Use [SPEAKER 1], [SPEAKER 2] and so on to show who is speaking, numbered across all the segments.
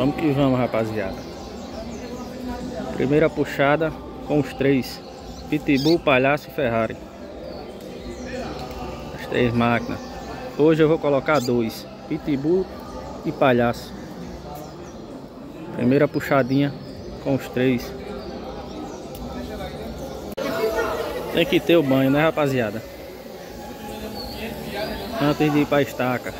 [SPEAKER 1] Vamos que vamos, rapaziada. Primeira puxada com os três. Pitbull, Palhaço e Ferrari. As três máquinas. Hoje eu vou colocar dois. Pitbull e Palhaço. Primeira puxadinha com os três. Tem que ter o banho, né, rapaziada? Antes de ir pra estaca.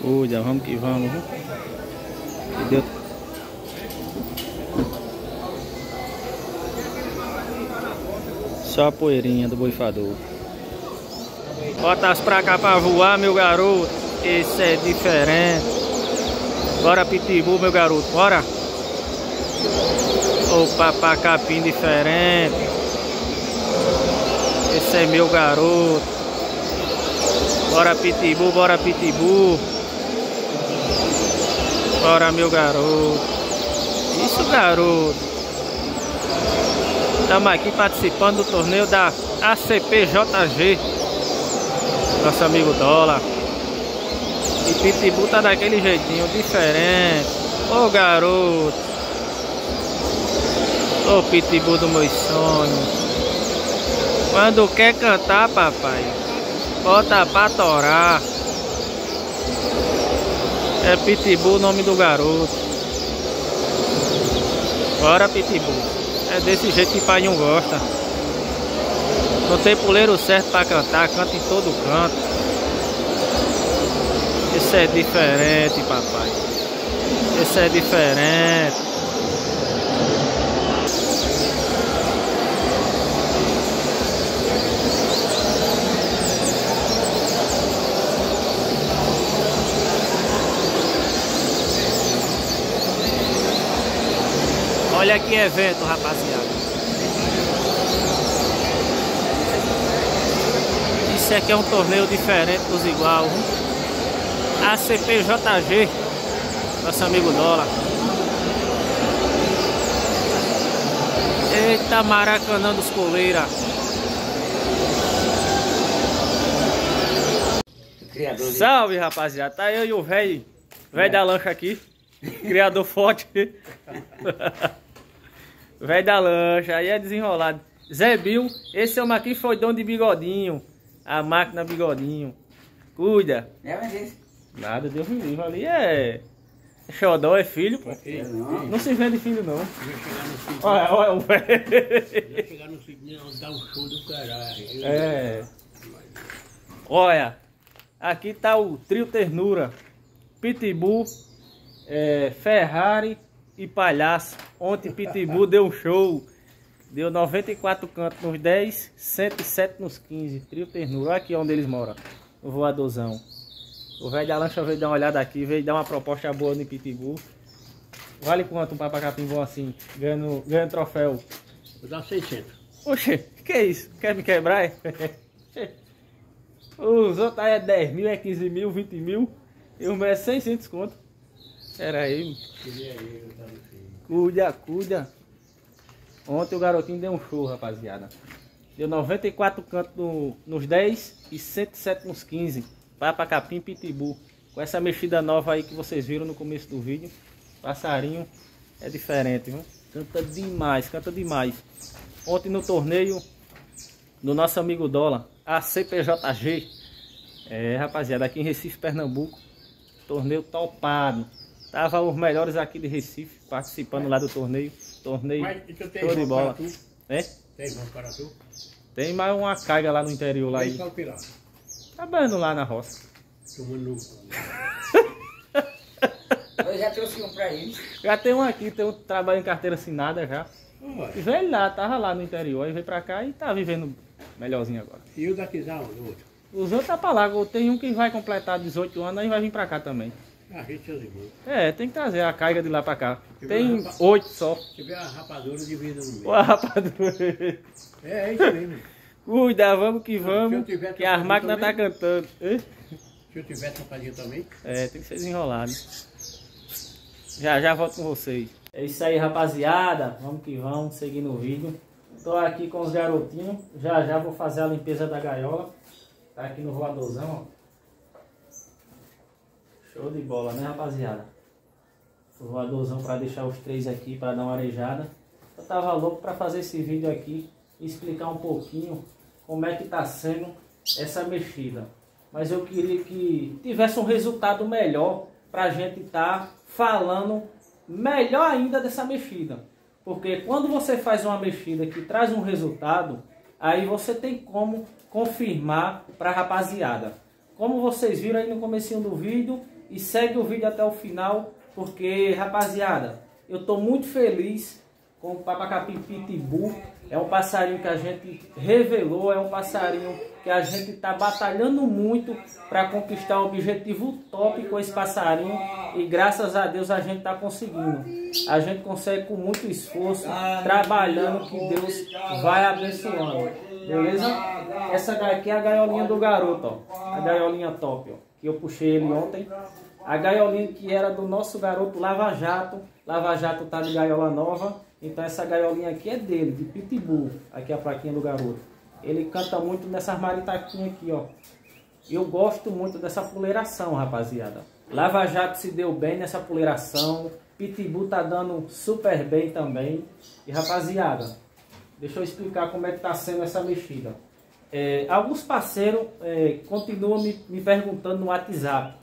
[SPEAKER 1] Cuida, vamos que vamos. Deus... Só a poeirinha do boifador. Bota as pra cá pra voar, meu garoto. Esse é diferente. Bora, Pitbull, meu garoto. Bora. Opa, pra capim diferente. Esse é meu garoto. Bora, Pitbull, bora, Pitbull. Bora, meu garoto. Isso, garoto. Estamos aqui participando do torneio da ACPJG. Nosso amigo Dólar. E Pitbull tá daquele jeitinho diferente. Ô oh, garoto. Ô oh, Pitbull do meu sonho. Quando quer cantar, papai, bota pra torar. É Pitbull o nome do garoto. Bora Pitbull. É desse jeito que pai não gosta. Não tem puleiro certo para cantar, canta em todo canto. Isso é diferente, papai. Isso é diferente. Olha que evento, rapaziada. Isso aqui é um torneio diferente dos igual. ACPJG. Nosso amigo Dólar. Eita, Maracanã dos Coleira. Salve, rapaziada. Tá eu e o velho. Velho da lancha aqui. Criador forte. Velho da lancha, aí é desenrolado. Zé Bill, esse homem aqui foi dono de bigodinho. A máquina bigodinho. Cuida.
[SPEAKER 2] É, mas esse.
[SPEAKER 1] Nada, Deus me livre. Ali é. Xodó é filho, pô. Não. não se vende filho, não. Olha, olha o velho. chegar no filho, dar um show do caralho. É. Olha, aqui tá o trio ternura. Pitbull, é, Ferrari e palhaço. Ontem Pitbull deu um show. Deu 94 cantos nos 10, 107 nos 15. Trio ternura. Olha aqui onde eles moram. O voadorzão. O velho da lancha veio dar uma olhada aqui, veio dar uma proposta boa no Pitbull. Vale quanto um papacapim bom assim, ganhando, ganhando troféu?
[SPEAKER 2] Vou dar 600.
[SPEAKER 1] Oxe, que é isso? Quer me quebrar? Os outros aí é 10 mil, é 15 mil, 20 mil. E o meu é 600 conto. Era aí. Cuida, cuida. Ontem o garotinho deu um show, rapaziada. Deu 94 cantos no, nos 10 e 107 nos 15. Vai pra capim pitbull. Com essa mexida nova aí que vocês viram no começo do vídeo. Passarinho é diferente, viu? Canta demais, canta demais. Ontem no torneio do nosso amigo Dólar, a CPJG. É, rapaziada, aqui em Recife, Pernambuco. Torneio topado. Tava os melhores aqui de Recife participando lá do torneio. Torneio Mas, show de bola. É? Tem irmão para tu? Tem mais uma carga lá no interior lá. Tem aí. Trabalhando lá na roça. Tomando
[SPEAKER 2] Eu já trouxe um pra eles.
[SPEAKER 1] Já tem um aqui, tem um trabalho em carteira assinada já. E veio lá, tava lá no interior, aí veio pra cá e tá vivendo melhorzinho agora.
[SPEAKER 2] E o daqui já, o outro?
[SPEAKER 1] Os outros tá pra lá, tem um que vai completar 18 anos, aí vai vir pra cá também. É, tem que trazer a carga de lá pra cá. Tem oito só.
[SPEAKER 2] Se tiver a rapadura de vida no meio.
[SPEAKER 1] a rapadura.
[SPEAKER 2] É, é isso mesmo.
[SPEAKER 1] Cuida, vamos que vamos. que as máquinas tá cantando.
[SPEAKER 2] Se eu tiver trocadinho também.
[SPEAKER 1] É, tem que ser desenrolado. Já, já volto com vocês. É isso aí, rapaziada. Vamos que vamos, seguindo o vídeo. Tô aqui com os garotinhos. Já já vou fazer a limpeza da gaiola. Tá aqui no voadorzão, ó. Show de bola, né, rapaziada? Voadorzão para deixar os três aqui para dar uma arejada. Eu tava louco para fazer esse vídeo aqui e explicar um pouquinho como é que tá sendo essa mexida. Mas eu queria que tivesse um resultado melhor para a gente estar tá falando melhor ainda dessa mexida. Porque quando você faz uma mexida que traz um resultado, aí você tem como confirmar para a rapaziada. Como vocês viram aí no começo do vídeo, e segue o vídeo até o final, porque, rapaziada, eu estou muito feliz com o papacapim pitbull. É um passarinho que a gente revelou, é um passarinho que a gente está batalhando muito para conquistar o objetivo top com esse passarinho e graças a Deus a gente está conseguindo. A gente consegue com muito esforço, trabalhando que Deus vai abençoando. Beleza? Essa daqui é a gaiolinha do garoto, ó. A gaiolinha top, ó. Que eu puxei ele ontem. A gaiolinha que era do nosso garoto Lava Jato. Lava Jato tá de gaiola nova. Então essa gaiolinha aqui é dele, de pitbull. Aqui é a plaquinha do garoto. Ele canta muito nessas maritaquinhas aqui, ó. Eu gosto muito dessa puleiração, rapaziada. Lava Jato se deu bem nessa puleiração. Pitbull tá dando super bem também. E rapaziada, deixa eu explicar como é que tá sendo essa mexida. É, alguns parceiros é, continuam me, me perguntando no WhatsApp.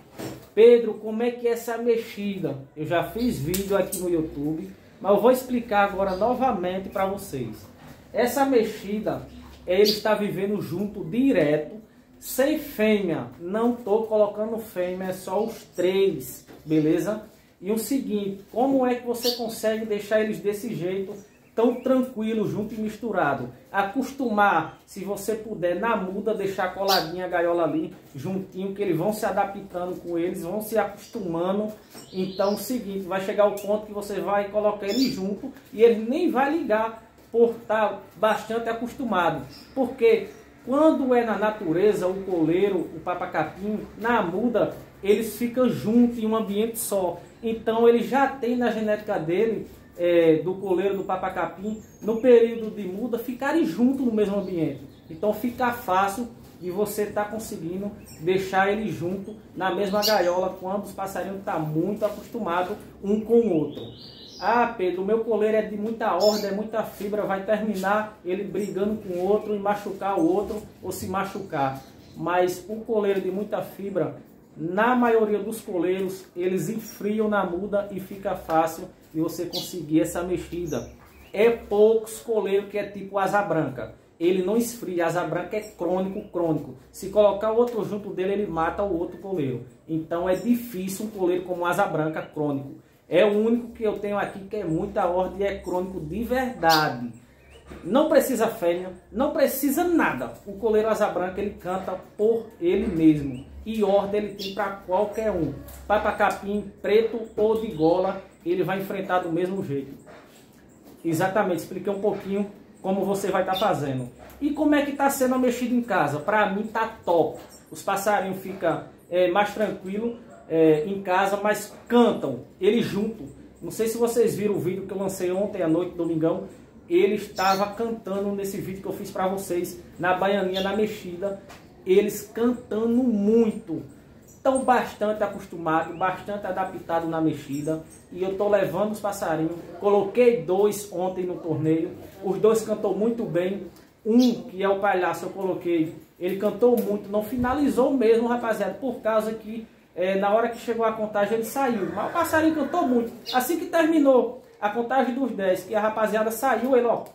[SPEAKER 1] Pedro, como é que é essa mexida? Eu já fiz vídeo aqui no YouTube, mas eu vou explicar agora novamente para vocês. Essa mexida, ele está vivendo junto direto, sem fêmea. Não estou colocando fêmea, é só os três, beleza? E o seguinte, como é que você consegue deixar eles desse jeito tão tranquilo, junto e misturado. Acostumar, se você puder, na muda, deixar coladinha a gaiola ali, juntinho, que eles vão se adaptando com eles, vão se acostumando. Então, o seguinte, vai chegar o ponto que você vai colocar ele junto e ele nem vai ligar por estar bastante acostumado. Porque quando é na natureza, o coleiro, o papacapim, na muda, eles ficam juntos em um ambiente só. Então, ele já tem na genética dele é, do coleiro do papacapim, no período de muda, ficarem juntos no mesmo ambiente. Então fica fácil de você estar tá conseguindo deixar ele junto na mesma gaiola quando os passarinhos estão tá muito acostumados um com o outro. Ah, Pedro, o meu coleiro é de muita ordem, é muita fibra, vai terminar ele brigando com o outro e machucar o outro ou se machucar. Mas o coleiro de muita fibra, na maioria dos coleiros, eles enfriam na muda e fica fácil e você conseguir essa mexida. É poucos coleiros que é tipo asa branca. Ele não esfria, asa branca é crônico, crônico. Se colocar o outro junto dele, ele mata o outro coleiro. Então é difícil um coleiro como asa branca crônico. É o único que eu tenho aqui que é muita ordem e é crônico de verdade. Não precisa fêmea, não precisa nada. O coleiro asa branca ele canta por ele mesmo. E ordem ele tem para qualquer um. Papacapim, preto ou de gola, ele vai enfrentar do mesmo jeito. Exatamente, expliquei um pouquinho como você vai estar tá fazendo. E como é que está sendo a mexida em casa? Para mim tá top. Os passarinhos ficam é, mais tranquilo é, em casa, mas cantam eles junto. Não sei se vocês viram o vídeo que eu lancei ontem à noite, domingão. Ele estava cantando nesse vídeo que eu fiz para vocês na baianinha na mexida. Eles cantando muito estão bastante acostumados, bastante adaptados na mexida. E eu estou levando os passarinhos. Coloquei dois ontem no torneio. Os dois cantou muito bem. Um, que é o palhaço, eu coloquei. Ele cantou muito, não finalizou mesmo, rapaziada, por causa que é, na hora que chegou a contagem ele saiu. Mas o passarinho cantou muito. Assim que terminou a contagem dos 10, que a rapaziada saiu, ele, ó.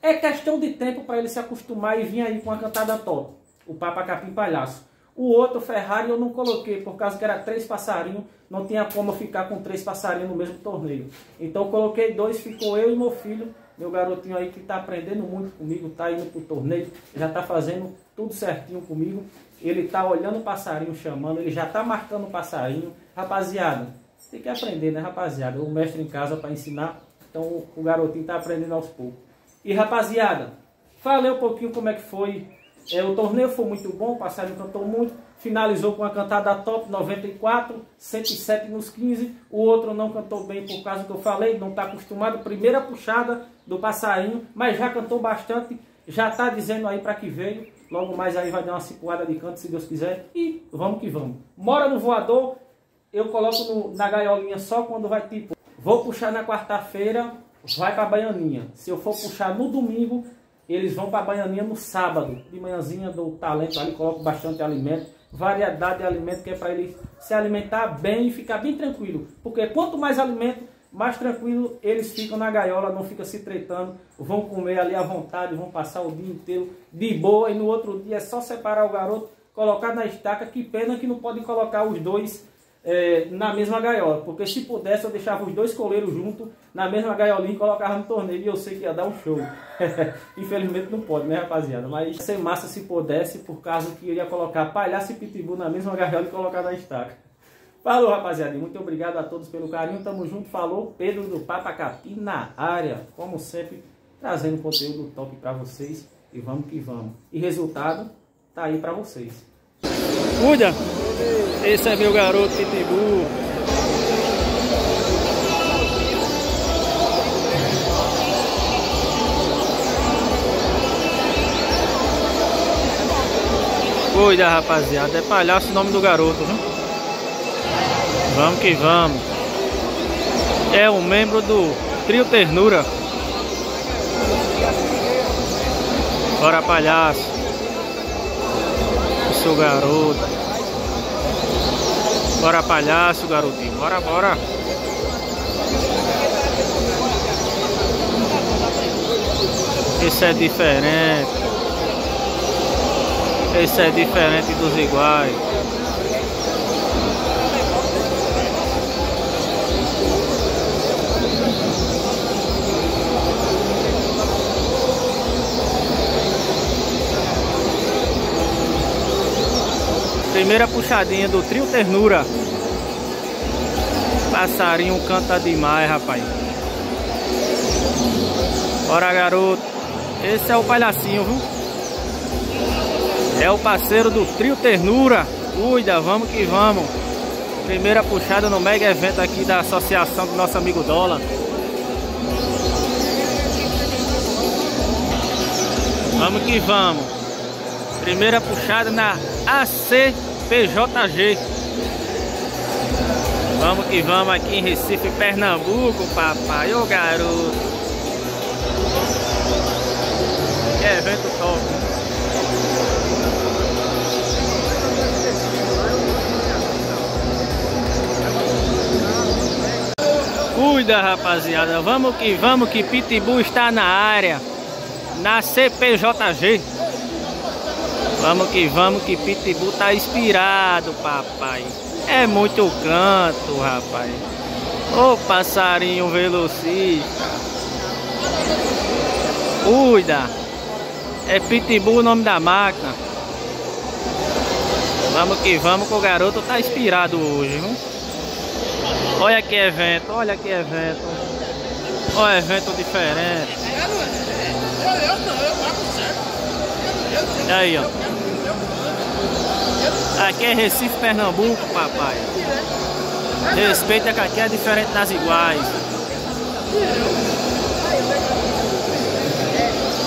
[SPEAKER 1] É questão de tempo para ele se acostumar e vir aí com a cantada top. O Papa Capim Palhaço. O outro Ferrari eu não coloquei, por causa que era três passarinhos, não tinha como ficar com três passarinhos no mesmo torneio. Então coloquei dois, ficou eu e meu filho, meu garotinho aí que está aprendendo muito comigo, está indo para o torneio, já está fazendo tudo certinho comigo. Ele está olhando o passarinho, chamando, ele já está marcando o passarinho. Rapaziada, tem que aprender, né, rapaziada? O mestre em casa para ensinar, então o garotinho está aprendendo aos poucos. E rapaziada, falei um pouquinho como é que foi é, o torneio foi muito bom, o passarinho cantou muito, finalizou com a cantada top 94, 107 nos 15. O outro não cantou bem por causa que eu falei, não está acostumado. Primeira puxada do passarinho, mas já cantou bastante, já está dizendo aí para que veio. Logo mais aí vai dar uma cipuada de canto, se Deus quiser. E vamos que vamos. Mora no voador, eu coloco no, na gaiolinha só quando vai tipo, vou puxar na quarta-feira, vai para a baianinha. Se eu for puxar no domingo, eles vão para a baianinha no sábado. De manhãzinha do talento ali, coloco bastante alimento, variedade de alimento que é para ele se alimentar bem e ficar bem tranquilo. Porque quanto mais alimento, mais tranquilo eles ficam na gaiola, não ficam se tretando, vão comer ali à vontade, vão passar o dia inteiro de boa e no outro dia é só separar o garoto, colocar na estaca. Que pena que não podem colocar os dois é, na mesma gaiola, porque se pudesse eu deixava os dois coleiros juntos na mesma gaiolinha e colocava no torneio e eu sei que ia dar um show. Infelizmente não pode, né rapaziada? Mas ser massa se pudesse, por causa que eu ia colocar palhaço e pitbull na mesma gaiola e colocar na estaca. Falou, rapaziada. Muito obrigado a todos pelo carinho. Tamo junto. Falou. Pedro do Papa Capim na área. Como sempre, trazendo conteúdo top para vocês. E vamos que vamos. E resultado tá aí para vocês. Cuida! Esse é meu garoto Pitbull. Cuida, rapaziada. É palhaço o nome do garoto, viu? Vamos que vamos. É um membro do Trio Ternura. Bora palhaço. Sou garoto. Bora palhaço, garotinho. Bora, bora. Esse é diferente. Esse é diferente dos iguais. Primeira puxadinha do trio Ternura. Passarinho canta demais, rapaz. Bora, garoto. Esse é o palhacinho, viu? É o parceiro do trio Ternura. Cuida, vamos que vamos. Primeira puxada no mega evento aqui da associação do nosso amigo Dólar. Vamos que vamos. Primeira puxada na ACPJG. Vamos que vamos aqui em Recife, Pernambuco, papai. Ô garoto. Que evento top. Cuida, rapaziada. Vamos que vamos que Pitbull está na área. Na CPJG. Vamos que vamos, que Pitbull tá inspirado, papai. É muito canto, rapaz. Ô passarinho velocista. Cuida. É Pitbull o nome da máquina. Vamos que vamos, que o garoto tá inspirado hoje, viu? Olha que evento, olha que evento. Olha evento diferente. Aí, ó. Aqui é Recife, Pernambuco, papai. Respeita que aqui é diferente das iguais.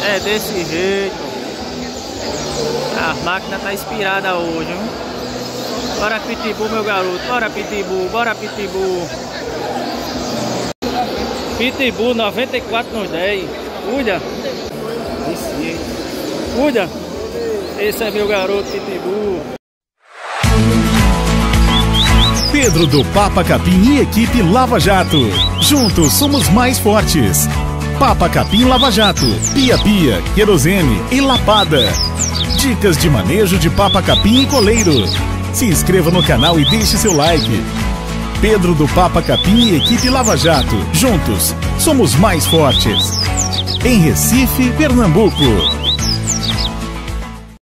[SPEAKER 1] É desse jeito. A máquina tá inspirada hoje, viu? Bora Pitbull, meu garoto. Bora Pitbull, bora Pitbull. Pitbull 94 nos 10. Cuida. Cuida. Esse é meu garoto Pitbull.
[SPEAKER 3] Pedro do Papa Capim e equipe Lava Jato. Juntos somos mais fortes. Papa Capim Lava Jato, Pia Pia, Querosene e Lapada. Dicas de manejo de Papa Capim e coleiro. Se inscreva no canal e deixe seu like. Pedro do Papa Capim e equipe Lava Jato. Juntos somos mais fortes. Em Recife, Pernambuco.